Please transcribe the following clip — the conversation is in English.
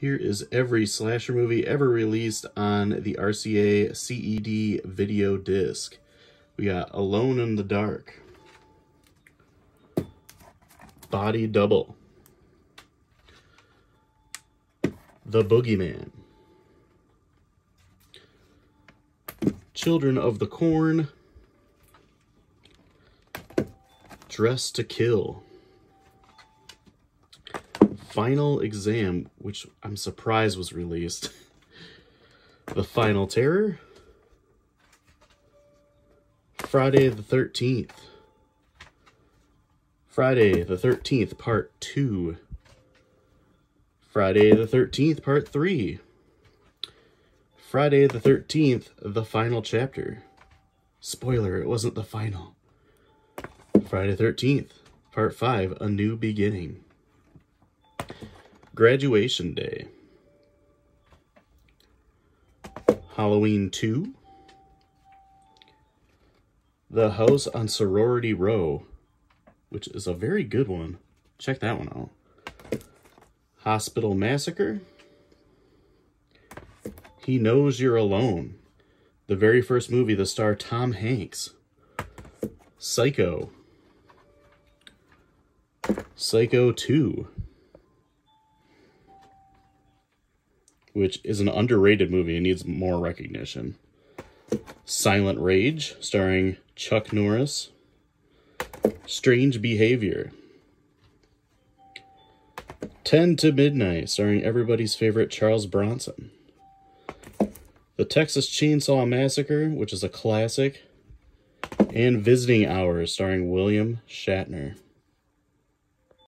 Here is every slasher movie ever released on the RCA CED video disc. We got Alone in the Dark, Body Double, The Boogeyman, Children of the Corn, Dressed to Kill, Final Exam, which I'm surprised was released. the Final Terror. Friday the 13th. Friday the 13th, Part 2. Friday the 13th, Part 3. Friday the 13th, the final chapter. Spoiler, it wasn't the final. Friday the 13th, Part 5, A New Beginning. Graduation Day. Halloween 2. The House on Sorority Row, which is a very good one. Check that one out. Hospital Massacre. He Knows You're Alone. The very first movie the star Tom Hanks. Psycho. Psycho 2. Which is an underrated movie and needs more recognition. Silent Rage, starring Chuck Norris. Strange Behavior. 10 to Midnight, starring everybody's favorite Charles Bronson. The Texas Chainsaw Massacre, which is a classic. And Visiting Hours, starring William Shatner.